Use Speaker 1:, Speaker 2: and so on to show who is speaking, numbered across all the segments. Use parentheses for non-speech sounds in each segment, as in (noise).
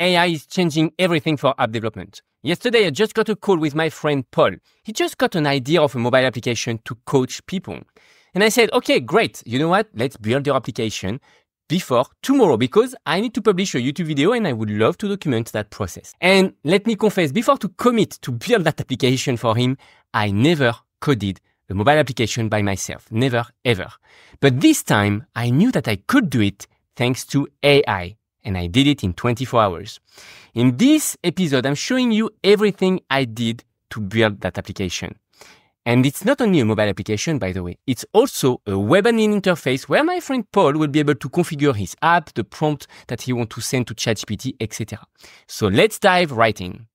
Speaker 1: AI is changing everything for app development. Yesterday, I just got a call with my friend Paul. He just got an idea of a mobile application to coach people. And I said, okay, great. You know what? Let's build your application before tomorrow because I need to publish a YouTube video and I would love to document that process. And let me confess, before to commit to build that application for him, I never coded a mobile application by myself. Never, ever. But this time I knew that I could do it thanks to AI and I did it in 24 hours. In this episode, I'm showing you everything I did to build that application. And it's not only a mobile application, by the way, it's also a web admin interface where my friend Paul will be able to configure his app, the prompt that he wants to send to ChatGPT, etc. So let's dive right in.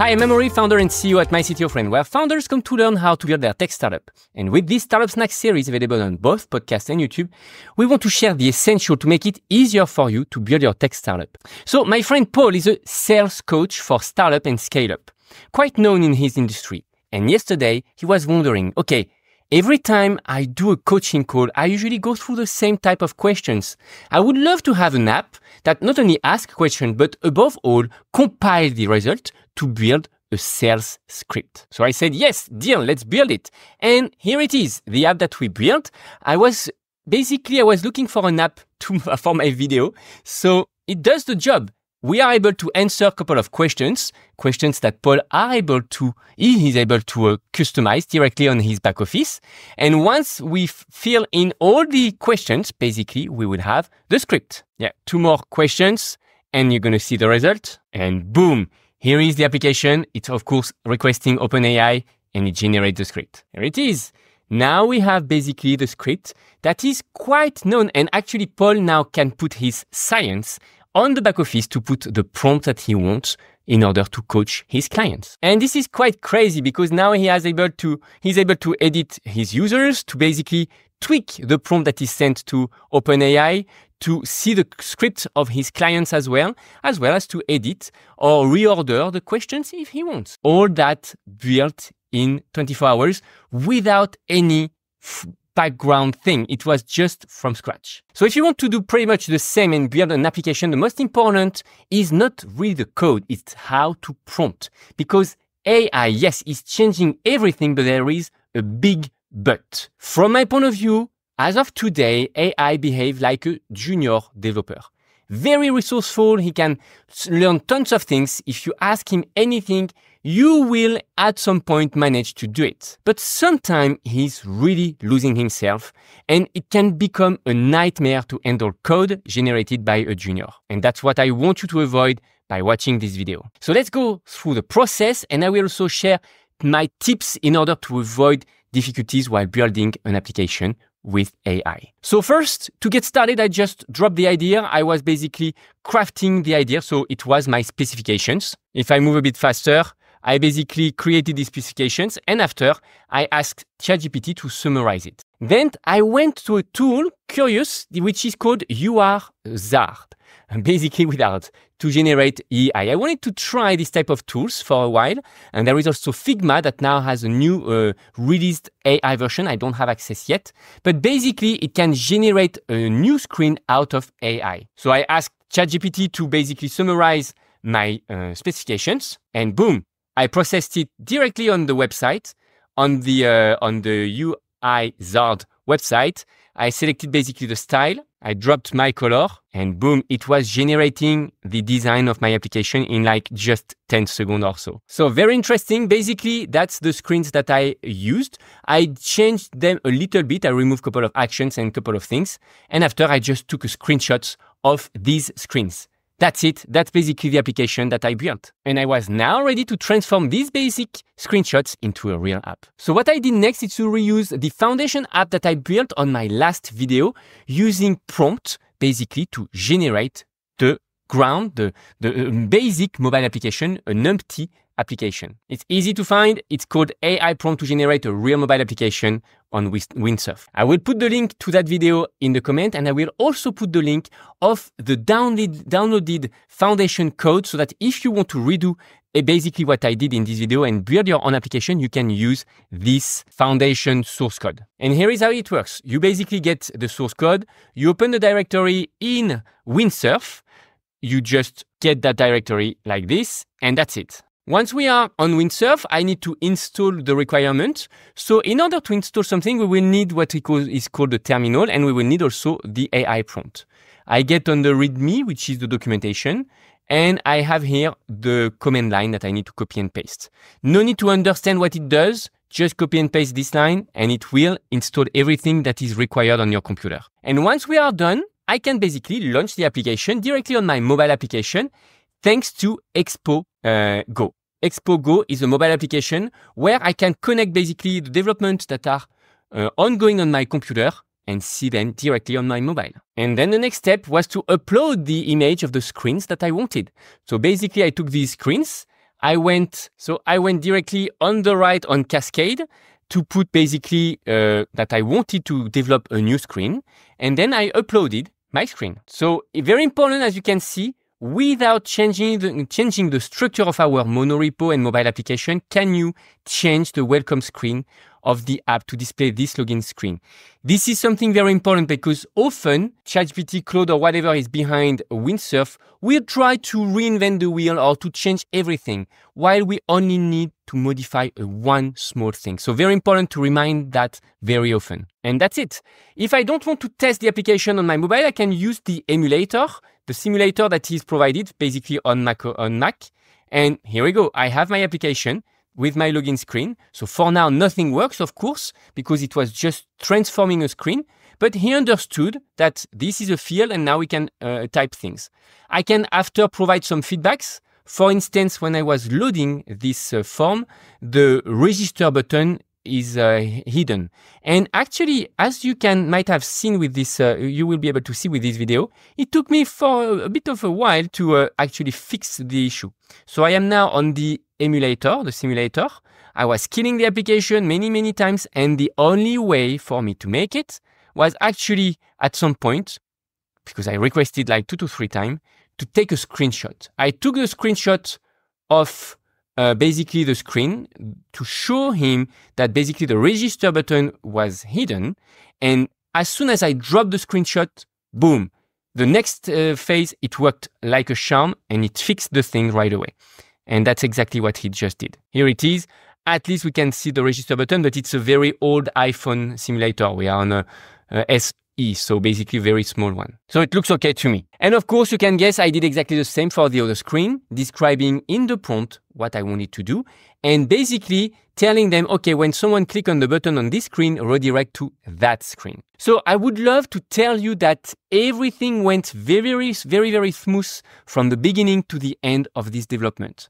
Speaker 1: Hi, I'm Amaury, founder and CEO at MyCTO where founders come to learn how to build their tech startup. And with this Startup Snack series available on both podcast and YouTube, we want to share the essential to make it easier for you to build your tech startup. So my friend Paul is a sales coach for startup and scale up, quite known in his industry. And yesterday he was wondering, okay, Every time I do a coaching call, I usually go through the same type of questions. I would love to have an app that not only asks questions, but above all, compile the result to build a sales script. So I said, yes, deal, let's build it. And here it is, the app that we built. I was basically, I was looking for an app to, (laughs) for my video. So it does the job we are able to answer a couple of questions, questions that Paul are able to, he is able to uh, customize directly on his back office. And once we fill in all the questions, basically, we will have the script. Yeah, two more questions and you're going to see the result and boom, here is the application. It's of course requesting OpenAI and it generates the script. Here it is. Now we have basically the script that is quite known and actually Paul now can put his science on the back office to put the prompt that he wants in order to coach his clients. And this is quite crazy because now he has able to, he's able to edit his users to basically tweak the prompt that is sent to OpenAI to see the script of his clients as well, as well as to edit or reorder the questions if he wants. All that built in 24 hours without any background thing. It was just from scratch. So if you want to do pretty much the same and build an application, the most important is not really the code, it's how to prompt. Because AI, yes, is changing everything, but there is a big but. From my point of view, as of today, AI behaves like a junior developer. Very resourceful, he can learn tons of things. If you ask him anything, you will at some point manage to do it. But sometimes he's really losing himself and it can become a nightmare to handle code generated by a junior. And that's what I want you to avoid by watching this video. So let's go through the process and I will also share my tips in order to avoid difficulties while building an application with AI. So first, to get started, I just dropped the idea. I was basically crafting the idea. So it was my specifications. If I move a bit faster, I basically created these specifications and after I asked ChatGPT to summarize it. Then I went to a tool, Curious, which is called Uizard, basically without, to generate AI. I wanted to try this type of tools for a while. And there is also Figma that now has a new uh, released AI version. I don't have access yet. But basically, it can generate a new screen out of AI. So I asked ChatGPT to basically summarize my uh, specifications and boom, I processed it directly on the website, on the uh, on the Uizard website. I selected basically the style. I dropped my color and boom, it was generating the design of my application in like just 10 seconds or so. So very interesting. Basically, that's the screens that I used. I changed them a little bit. I removed a couple of actions and a couple of things. And after I just took a screenshot of these screens. That's it. That's basically the application that I built. And I was now ready to transform these basic screenshots into a real app. So what I did next is to reuse the foundation app that I built on my last video using prompt basically to generate the ground, the, the uh, basic mobile application, an empty application. It's easy to find. It's called AI Prompt to generate a real mobile application on Windsurf. I will put the link to that video in the comment and I will also put the link of the downloaded, downloaded foundation code so that if you want to redo eh, basically what I did in this video and build your own application, you can use this foundation source code. And here is how it works. You basically get the source code, you open the directory in Windsurf, you just get that directory like this, and that's it. Once we are on Windsurf, I need to install the requirement. So in order to install something, we will need what is called the terminal, and we will need also the AI prompt. I get on the README, which is the documentation, and I have here the command line that I need to copy and paste. No need to understand what it does, just copy and paste this line, and it will install everything that is required on your computer. And once we are done, I can basically launch the application directly on my mobile application thanks to Expo uh, Go. Expo Go is a mobile application where I can connect basically the developments that are uh, ongoing on my computer and see them directly on my mobile. And then the next step was to upload the image of the screens that I wanted. So basically I took these screens, I went, so I went directly on the right on Cascade to put basically uh, that I wanted to develop a new screen. And then I uploaded my screen. So very important, as you can see, without changing the, changing the structure of our monorepo and mobile application, can you change the welcome screen of the app to display this login screen. This is something very important because often ChatGPT, Claude, or whatever is behind Windsurf will try to reinvent the wheel or to change everything while we only need to modify one small thing. So very important to remind that very often. And that's it. If I don't want to test the application on my mobile, I can use the emulator, the simulator that is provided basically on Mac. On Mac. And here we go. I have my application with my login screen. So for now, nothing works, of course, because it was just transforming a screen. But he understood that this is a field and now we can uh, type things. I can after provide some feedbacks. For instance, when I was loading this uh, form, the register button is uh, hidden. And actually, as you can might have seen with this, uh, you will be able to see with this video, it took me for a bit of a while to uh, actually fix the issue. So I am now on the emulator, the simulator. I was killing the application many, many times, and the only way for me to make it was actually at some point, because I requested like two to three times, to take a screenshot. I took the screenshot of uh, basically the screen to show him that basically the register button was hidden. And as soon as I dropped the screenshot, boom, the next uh, phase, it worked like a charm and it fixed the thing right away. And that's exactly what he just did. Here it is. At least we can see the register button, but it's a very old iPhone simulator. We are on a, a SE, so basically very small one. So it looks okay to me. And of course, you can guess I did exactly the same for the other screen, describing in the prompt what I wanted to do, and basically telling them, okay, when someone click on the button on this screen, redirect to that screen. So I would love to tell you that everything went very, very, very, very smooth from the beginning to the end of this development.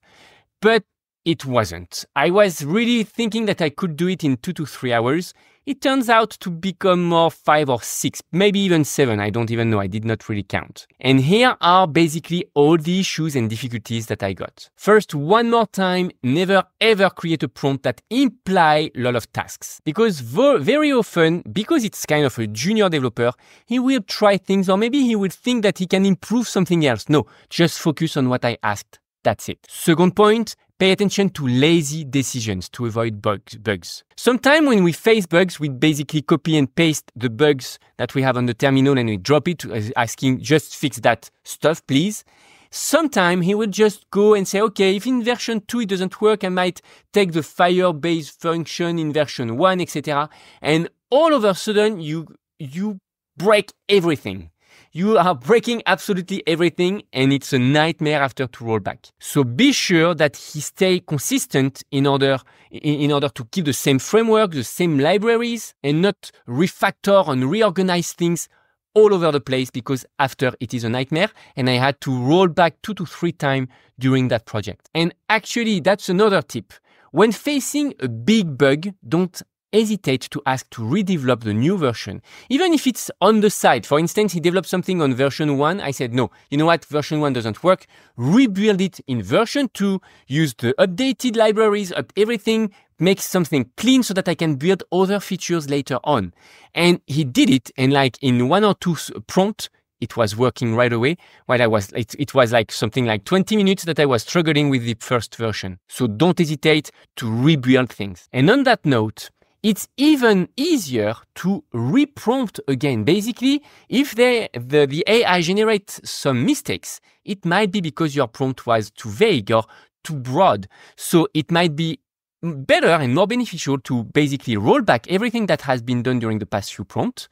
Speaker 1: But it wasn't. I was really thinking that I could do it in two to three hours. It turns out to become more five or six, maybe even seven. I don't even know. I did not really count. And here are basically all the issues and difficulties that I got. First, one more time, never ever create a prompt that imply a lot of tasks. Because very often, because it's kind of a junior developer, he will try things or maybe he will think that he can improve something else. No, just focus on what I asked. That's it. Second point, Pay attention to lazy decisions to avoid bugs. bugs. Sometimes when we face bugs, we basically copy and paste the bugs that we have on the terminal and we drop it uh, asking just fix that stuff, please. Sometimes he will just go and say, okay, if in version 2 it doesn't work, I might take the Firebase function in version 1, etc. And all of a sudden you, you break everything you are breaking absolutely everything and it's a nightmare after to roll back. So be sure that he stay consistent in order, in order to keep the same framework, the same libraries and not refactor and reorganize things all over the place because after it is a nightmare and I had to roll back two to three times during that project. And actually that's another tip. When facing a big bug, don't hesitate to ask to redevelop the new version, even if it's on the side. For instance, he developed something on version 1. I said, no, you know what? Version 1 doesn't work. Rebuild it in version 2. Use the updated libraries, up everything, make something clean so that I can build other features later on. And he did it. And like in one or two uh, prompts, it was working right away. While I was, it, it was like something like 20 minutes that I was struggling with the first version. So don't hesitate to rebuild things. And on that note, it's even easier to reprompt again. Basically, if they, the, the AI generates some mistakes, it might be because your prompt was too vague or too broad. So it might be better and more beneficial to basically roll back everything that has been done during the past few prompts.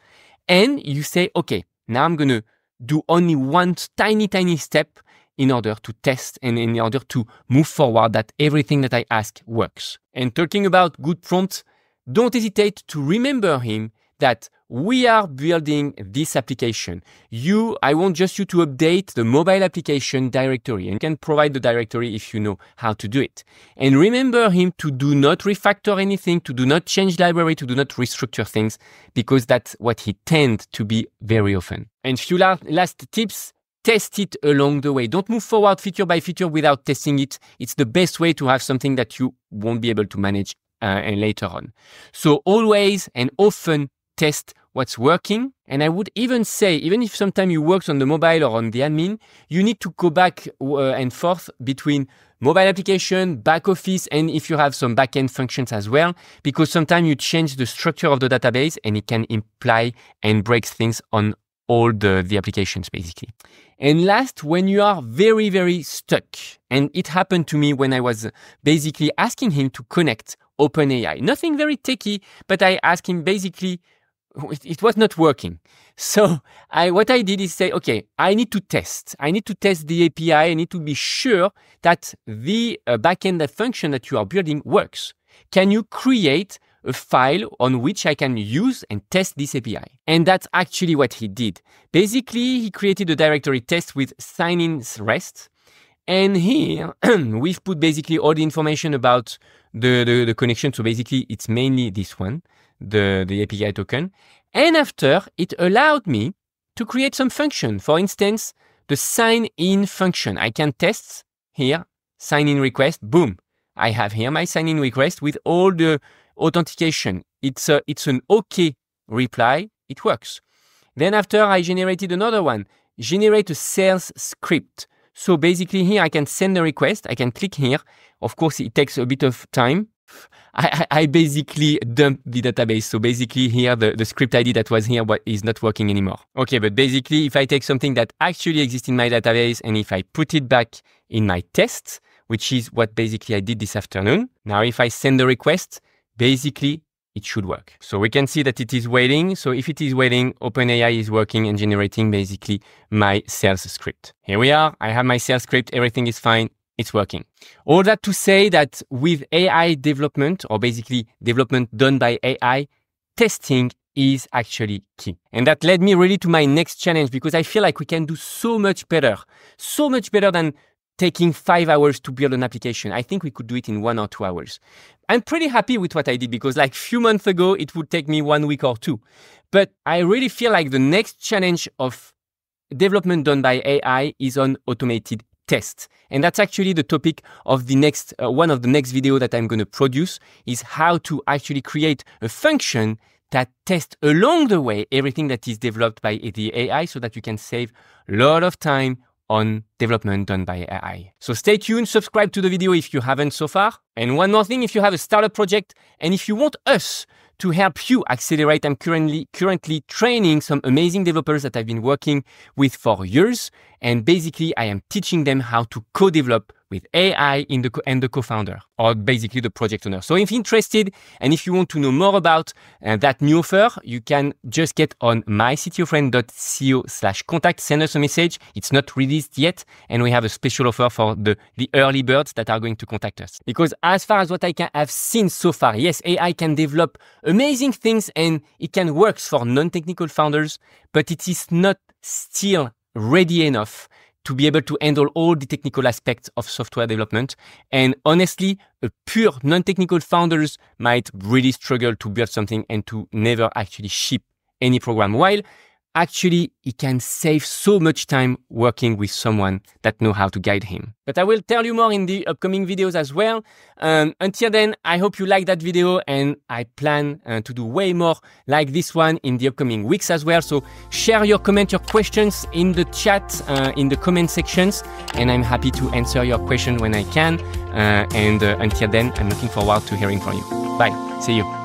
Speaker 1: And you say, okay, now I'm going to do only one tiny, tiny step in order to test and in order to move forward that everything that I ask works. And talking about good prompts, don't hesitate to remember him that we are building this application. You, I want just you to update the mobile application directory and can provide the directory if you know how to do it. And remember him to do not refactor anything, to do not change library, to do not restructure things, because that's what he tends to be very often. And few last tips, test it along the way. Don't move forward feature by feature without testing it. It's the best way to have something that you won't be able to manage and later on. So always and often test what's working. And I would even say, even if sometimes you work on the mobile or on the admin, you need to go back uh, and forth between mobile application, back office, and if you have some backend functions as well, because sometimes you change the structure of the database and it can imply and break things on all the, the applications basically. And last, when you are very, very stuck, and it happened to me when I was basically asking him to connect OpenAI. Nothing very techy, but I asked him basically it, was not working. (laughs) So I, what I did is say, okay, I need to test. I need to test the API. I need to be sure that the uh, backend function that you are building works. Can you create a file on which I can use and test this API? And that's actually what he did. Basically, he created a directory test with sign-in rest. And here (clears throat) we've put basically all the information about the, the, the connection. So basically, it's mainly this one the, the API token. And after, it allowed me to create some function. For instance, the sign in function. I can test here, sign in request, boom. I have here my sign in request with all the authentication. It's, a, it's an OK reply. It works. Then after I generated another one, generate a sales script. So basically here I can send a request. I can click here. Of course, it takes a bit of time (laughs) I, I, basically dumped the database. So basically here, the, the script ID that was here is not working anymore. Okay, but basically if I take something that actually exists in my database and if I put it back in my test, which is what basically I did this afternoon. Now, if I send a request, basically it should work. So we can see that it is waiting. So if it is waiting, OpenAI is working and generating basically my sales script. Here we are. I have my sales script. Everything is fine it's working. All that to say that with AI development, or basically development done by AI, testing is actually key. And that led me really to my next challenge because I feel like we can do so much better, so much better than taking five hours to build an application. I think we could do it in one or two hours. I'm pretty happy with what I did because like few months ago, it would take me one week or two. But I really feel like the next challenge of development done by AI is on automated tests. And that's actually the topic of the next, uh, one of the next video that I'm going to produce is how to actually create a function that tests along the way everything that is developed by the AI so that you can save a lot of time on development done by AI. So stay tuned, subscribe to the video if you haven't so far. And one more thing, if you have a startup project and if you want us to help you accelerate, I'm currently currently training some amazing developers that I've been working with for years. And basically, I am teaching them how to co-develop with AI in the and the co-founder or basically the project owner. So if you're interested and if you want to know more about uh, that new offer, you can just get on myctofriend.co slash contact, send us a message. It's not released yet. And we have a special offer for the, the early birds that are going to contact us. Because as far as what I can have seen so far, yes, AI can develop amazing things and it can work for non-technical founders, but it is not still ready enough to be able to handle all the technical aspects of software development. And honestly, a pure non-technical founders might really struggle to build something and to never actually ship any program. While actually he can save so much time working with someone that know how to guide him. But I will tell you more in the upcoming videos as well. Um, until then, I hope you like that video and I plan uh, to do way more like this one in the upcoming weeks as well. So share your comment, your questions in the chat, uh, in the comment sections, and I'm happy to answer your question when I can. Uh, and uh, until then, I'm looking forward to hearing from you. Bye. See you.